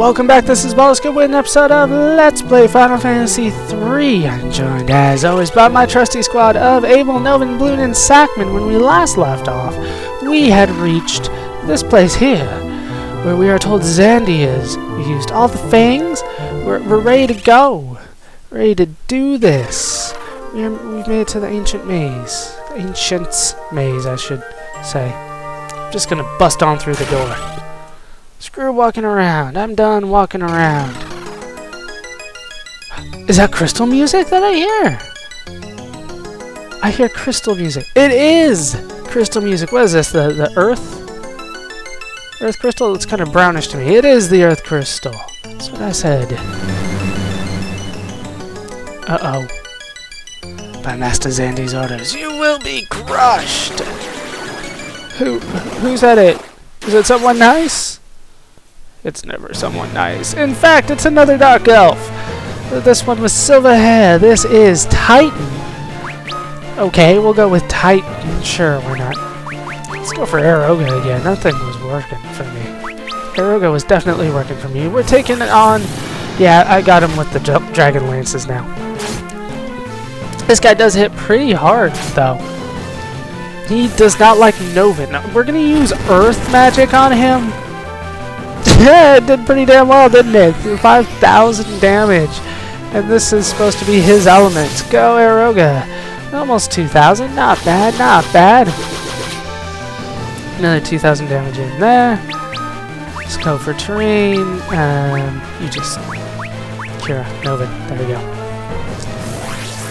welcome back. This is Ballerscuba with an episode of Let's Play Final Fantasy III. I'm joined, as always, by my trusty squad of Abel, Novin, Bloon, and Sackman. When we last left off, we had reached this place here, where we are told Xande is. We used all the fangs. We're, we're ready to go. Ready to do this. We we've made it to the ancient maze. Ancient's maze, I should say. I'm just gonna bust on through the door. Screw walking around. I'm done walking around. Is that crystal music that I hear? I hear crystal music. It is crystal music. What is this? The the earth? Earth crystal? It's kind of brownish to me. It is the earth crystal. That's what I said. Uh-oh. By Master Xande's orders, you will be crushed! Who, who's at it? Is it someone nice? It's never someone nice. In fact, it's another Dark Elf. This one with silver hair. This is Titan. Okay, we'll go with Titan. Sure, why not? Let's go for Aeroga again. That thing was working for me. Aeroga was definitely working for me. We're taking it on... Yeah, I got him with the Dragon Lances now. This guy does hit pretty hard, though. He does not like Novin. We're going to use Earth Magic on him. Yeah, it did pretty damn well, didn't it? 5,000 damage. And this is supposed to be his element. Go, Aeroga. Almost 2,000. Not bad, not bad. Another 2,000 damage in there. Let's go for terrain. Um, you just... Kira, Novin. There we go.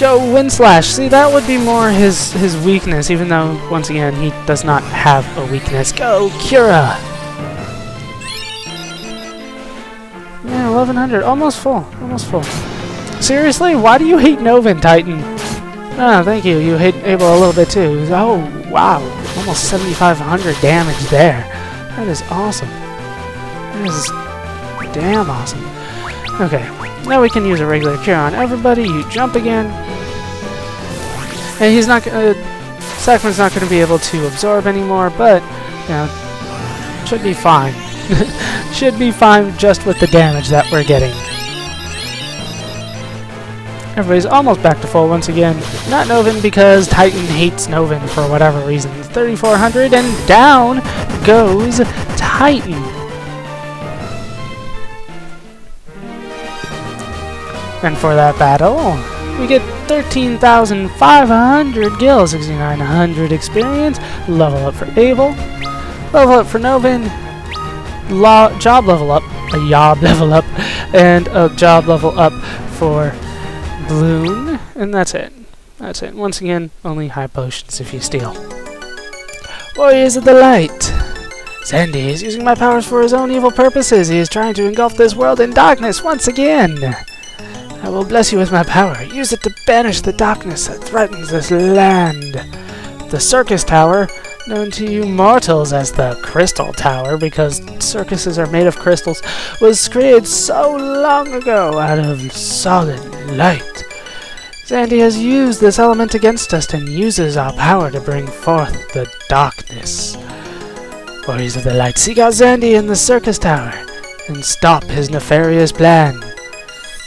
Go, Wind Slash. See, that would be more his, his weakness, even though, once again, he does not have a weakness. Go, Kira! 1100. Almost full. Almost full. Seriously? Why do you hate Novin, Titan? Ah, thank you. You hit Abel a little bit too. Oh, wow. Almost 7,500 damage there. That is awesome. That is damn awesome. Okay. Now we can use a regular cure on everybody. You jump again. And he's not... Uh, Sackman's not to be able to absorb anymore, but, you know, should be fine. Should be fine just with the damage that we're getting. Everybody's almost back to full once again. Not Novin because Titan hates Novin for whatever reason. 3,400 and down goes Titan. And for that battle, we get 13,500 gil, 6,900 experience, level up for Abel, level up for Novin, Job level up, a job level up, and a job level up for Bloon, and that's it. That's it. Once again, only high potions if you steal. Warriors of the Light! Xande is using my powers for his own evil purposes. He is trying to engulf this world in darkness once again. I will bless you with my power. Use it to banish the darkness that threatens this land. The Syrcus Tower known to you mortals as the Crystal Tower, because circuses are made of crystals, was created so long ago out of solid light. Xande has used this element against us and uses our power to bring forth the darkness. Warriors of the Light, seek out Xande in the Syrcus Tower and stop his nefarious plan.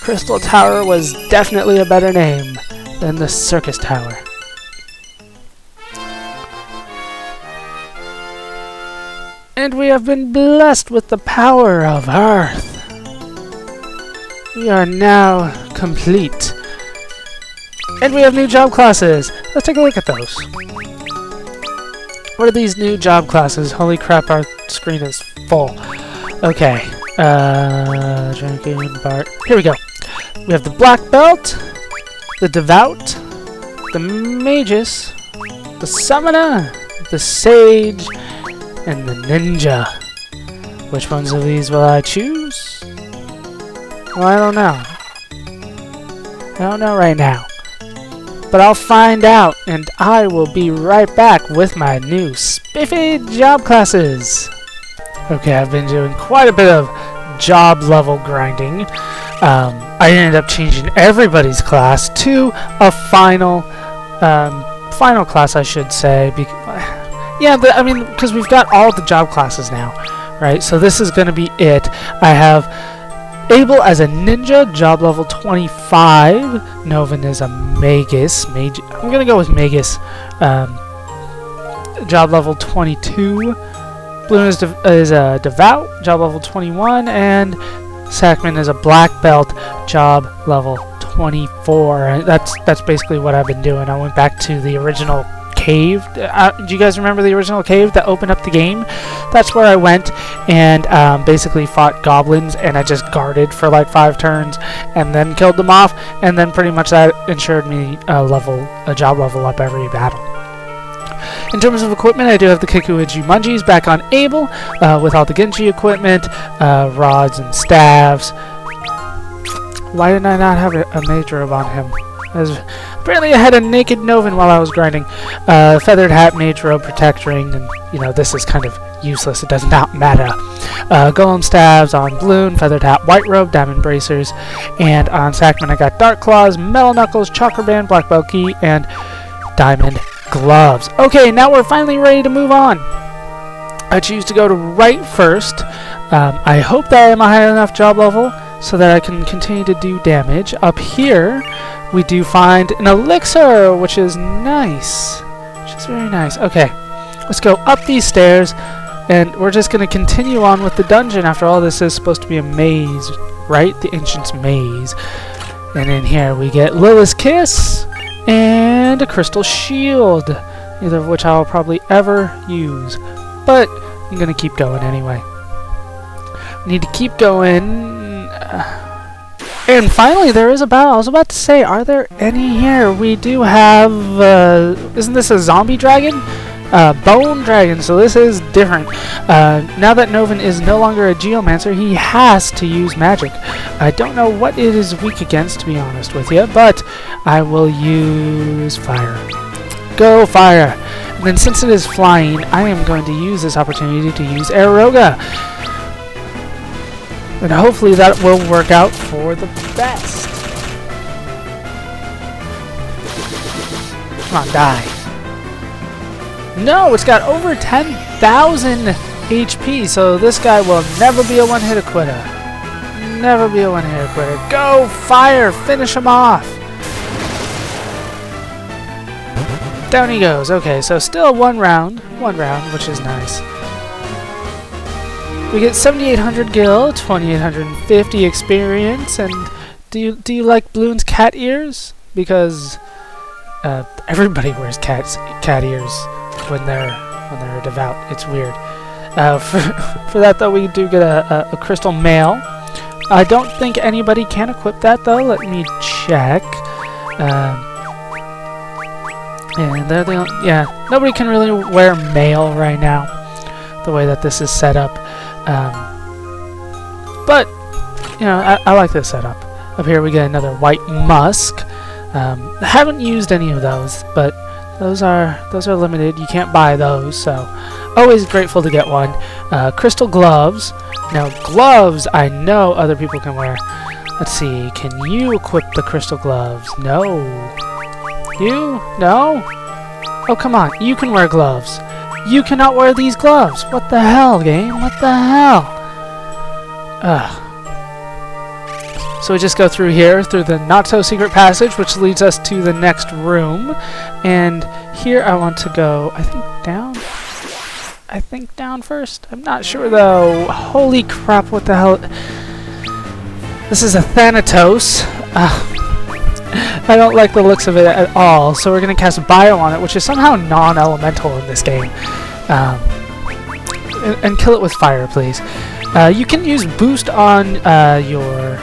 Crystal Tower was definitely a better name than the Syrcus Tower. And we have been blessed with the power of Earth. We are now complete. And we have new job classes. Let's take a look at those. What are these new job classes? Holy crap, our screen is full. Okay. Uh, drinking. Here we go. We have the Black Belt, the Devout, the Magus, the Summoner, the Sage, and the ninja. Which ones of these will I choose? Well, I don't know. I don't know right now. But I'll find out, and I will be right back with my new spiffy job classes. Okay, I've been doing quite a bit of job level grinding. Um, I ended up changing everybody's class to a final, um, final class, I should say. Yeah, but I mean, because we've got all the job classes now. right? So this is going to be it. I have Abel as a ninja, job level 25. Novin is a magus. Mage. I'm going to go with magus. Um, job level 22. Bloon is, is a devout, job level 21. And Sackman is a black belt, job level 24. That's that's basically what I've been doing. I went back to the original cave. Uh, do you guys remember the original cave that opened up the game? That's where I went and um, basically fought goblins and I just guarded for like five turns and then killed them off and then pretty much that ensured me a level, a job level up every battle. In terms of equipment, I do have the Kikuichimonjis back on Abel uh, with all the Genji equipment, uh, rods and staves. Why did I not have a, a robe on him? Apparently I had a naked Novin while I was grinding. Uh, feathered hat, mage robe, protect ring, and you know this is kind of useless. It does not matter. Uh, golem staves on Bloon, feathered hat, white robe, diamond bracers, and on Sackman I got dark claws, metal knuckles, chakra band, black belt key, and diamond gloves. Okay, now we're finally ready to move on. I choose to go to right first. Um, I hope that I am a high enough job level so that I can continue to do damage. Up here, we do find an elixir, which is nice. Which is very nice. Okay, let's go up these stairs, and we're just going to continue on with the dungeon. After all, this is supposed to be a maze, right? The Ancient's Maze. And in here, we get Lilith's Kiss and a Crystal Shield, neither of which I'll probably ever use. But I'm going to keep going anyway. Need to keep going uh, and finally, there is a battle. I was about to say, are there any here? We do have, uh, isn't this a zombie dragon? Uh, bone dragon, so this is different. Uh, now that Novin is no longer a geomancer, he has to use magic. I don't know what it is weak against, to be honest with you, but I will use fire. Go fire! And then since it is flying, I am going to use this opportunity to use Aeroga. And hopefully that will work out for the best. Come on, die. No, it's got over 10,000 HP, so this guy will never be a one-hit quitter. Never be a one-hit quitter. Go, fire! Finish him off! Down he goes. Okay, so still one round. One round, which is nice. We get 7,800 gil, 2,850 experience, and do you do you like Bloon's cat ears? Because uh, everybody wears cats cat ears when they're when they're devout. It's weird. Uh, for for that though, we do get a, a, a crystal mail. I don't think anybody can equip that though. Let me check. Um, yeah, they're the yeah. Nobody can really wear mail right now. The way that this is set up. Um, but, you know, I, I, like this setup. Up here we get another white musk. Um, haven't used any of those, but those are those are limited. You can't buy those, so always grateful to get one. Uh, crystal gloves. Now gloves, I know other people can wear. Let's see, can you equip the crystal gloves? No. You? No? Oh, come on, you can wear gloves. You cannot wear these gloves! What the hell, game? What the hell? Ugh. So we just go through here, through the not-so-secret passage, which leads us to the next room. And here I want to go, I think, down? I think down first? I'm not sure, though. Holy crap, what the hell? This is a Thanatos. Uh, I don't like the looks of it at all, so we're going to cast Bio on it, which is somehow non-elemental in this game. Um, and, and, kill it with fire, please. Uh, you can use Boost on uh, your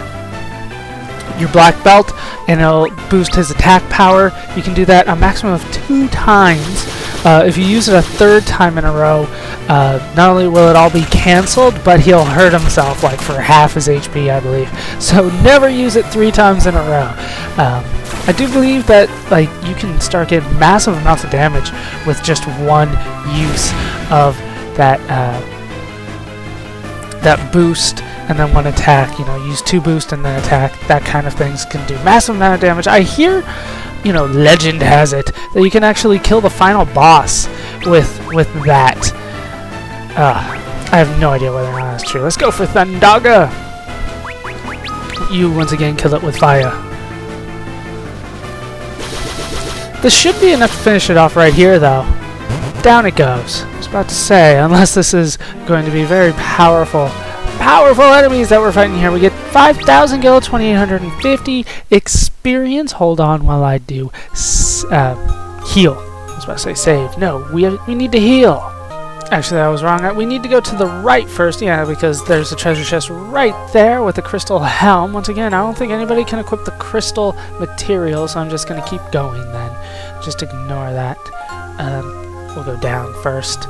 your black belt, and it'll boost his attack power. You can do that a maximum of two times. Uh, if you use it a third time in a row, uh, not only will it all be cancelled, but he'll hurt himself like for half his HP, I believe. So never use it three times in a row. Um, I do believe that like you can start getting massive amounts of damage with just one use of that uh, that boost and then one attack. You know, use two boost and then attack. That kind of things can do massive amount of damage. I hear, you know, legend has it that you can actually kill the final boss with with that. Uh, I have no idea whether or not that's true. Let's go for Thundaga! You once again kill it with fire. This should be enough to finish it off right here, though. Down it goes. I was about to say, unless this is going to be very powerful, powerful enemies that we're fighting here. We get 5,000 gil, 2,850 experience. Hold on while I do uh, heal. I was about to say save. No, we, have, we need to heal. Actually, I was wrong. We need to go to the right first, yeah, because there's a treasure chest right there with the crystal helm. Once again, I don't think anybody can equip the crystal material, so I'm just going to keep going then. Just ignore that. Um, we'll go down first.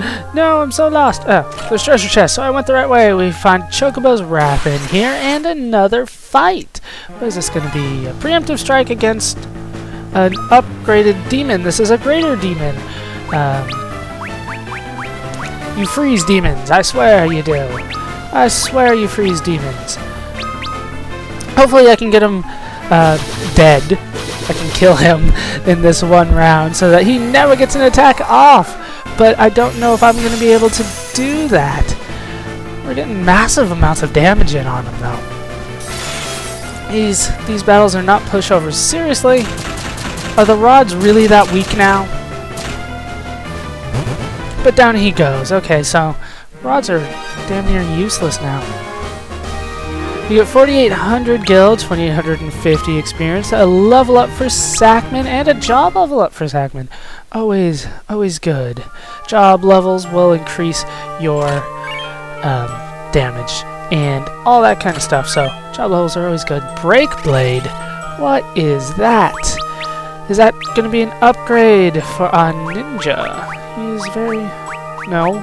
no, I'm so lost. Oh, there's treasure chest, so I went the right way. We find Chocobo's Wrath in here, and another fight. What is this going to be? A preemptive strike against an upgraded demon. This is a greater demon. Um, you freeze demons. I swear you do. I swear you freeze demons. Hopefully I can get him uh, dead. I can kill him in this one round so that he never gets an attack off. But I don't know if I'm going to be able to do that. We're getting massive amounts of damage in on him, though. These, these battles are not pushovers. Seriously? Are the rods really that weak now? But down he goes. Okay, so rods are damn near useless now. You get 4,800 gil, 2,850 experience, a level up for Sackman, and a job level up for Sackman. Always, always good. Job levels will increase your um, damage and all that kind of stuff. So job levels are always good. Break Blade. What is that? Is that going to be an upgrade for our ninja? He's very... No.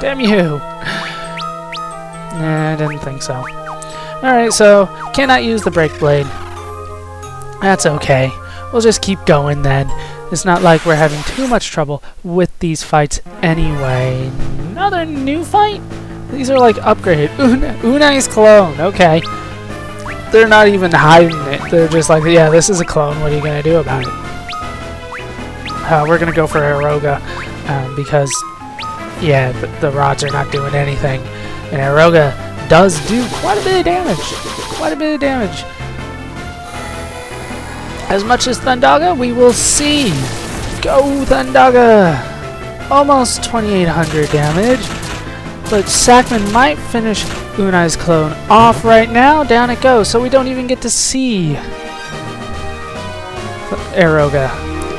Damn you! Nah, I didn't think so. Alright, so, cannot use the break blade. That's okay. We'll just keep going then. It's not like we're having too much trouble with these fights anyway. Another new fight? These are like upgraded. Una Unei's clone, okay. They're not even hiding it. They're just like, yeah, this is a clone. What are you going to do about it? Uh, we're going to go for Aeroga um, because, yeah, the, the, rods are not doing anything. And Aeroga does do quite a bit of damage. Quite a bit of damage. As much as Thundaga, we will see. Go, Thundaga! Almost 2,800 damage. But Sackman might finish Unei's clone off right now. Down it goes. So we don't even get to see Aeroga.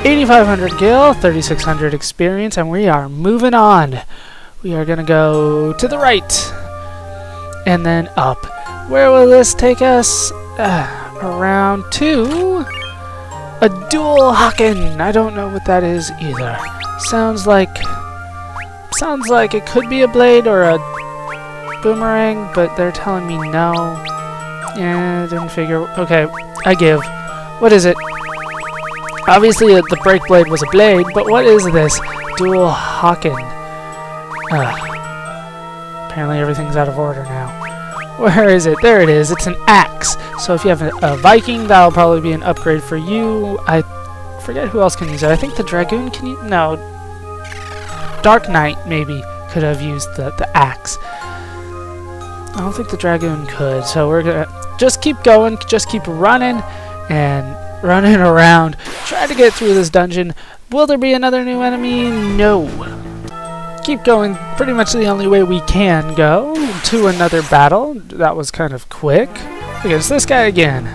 8,500 gil, 3,600 experience, and we are moving on. We are going to go to the right, and then up. Where will this take us? Uh, around to a dual Haken. I don't know what that is either. Sounds like sounds like it could be a blade or a boomerang, but they're telling me no. Yeah, didn't figure. Okay, I give. What is it? Obviously, uh, the break blade was a blade, but what is this? Dual Haken. Uh, apparently everything's out of order now. Where is it? There it is. It's an axe. So if you have a, a, Viking, that'll probably be an upgrade for you. I forget who else can use it. I think the Dragoon can use... No. Dark Knight, maybe, could have used the, the axe. I don't think the Dragoon could, so we're gonna just keep going, just keep running, and running around, trying to get through this dungeon. Will there be another new enemy? No. Keep going pretty much the only way we can go to another battle. That was kind of quick. Against this guy again.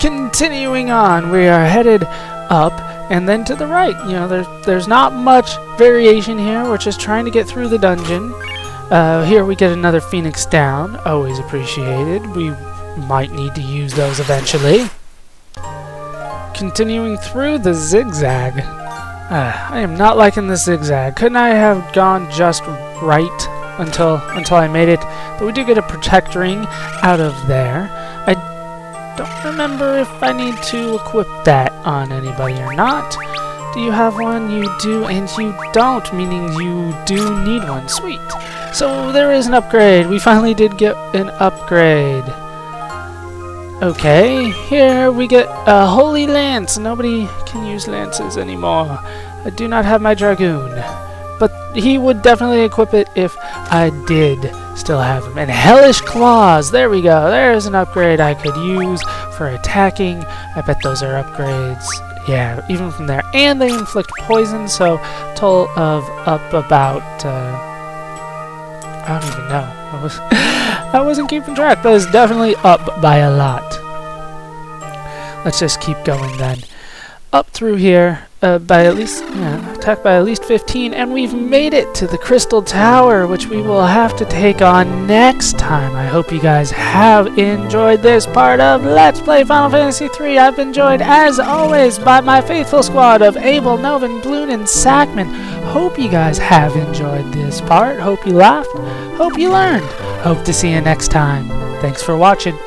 Continuing on, we are headed up and then to the right. You know, there's, there's not much variation here. We're just trying to get through the dungeon. Uh, here we get another Phoenix down. Always appreciated. We might need to use those eventually continuing through the zigzag. Uh, I am not liking this zigzag. Couldn't I have gone just right until until I made it? But we do get a protect ring out of there. Don't remember if I need to equip that on anybody or not. Do you have one? You do, and you don't, meaning you do need one. Sweet. So there is an upgrade. We finally did get an upgrade. Okay, here we get a Holy Lance. Nobody can use lances anymore. I do not have my Dragoon. But he would definitely equip it if I did still have them. And Hellish Claws, there we go. There's an upgrade I could use for attacking. I bet those are upgrades. Yeah, even from there. And they inflict poison, so total of up about... Uh, I don't even know. I, was I wasn't keeping track, but it's definitely up by a lot. Let's just keep going then. Up through here, uh, by at least, yeah, by at least 15, and we've made it to the Crystal Tower, which we will have to take on next time. I hope you guys have enjoyed this part of Let's Play Final Fantasy III. I've been joined, as always, by my faithful squad of Abel, Novin, Bloon, and Sackman. Hope you guys have enjoyed this part. Hope you laughed. Hope you learned. Hope to see you next time. Thanks for watching.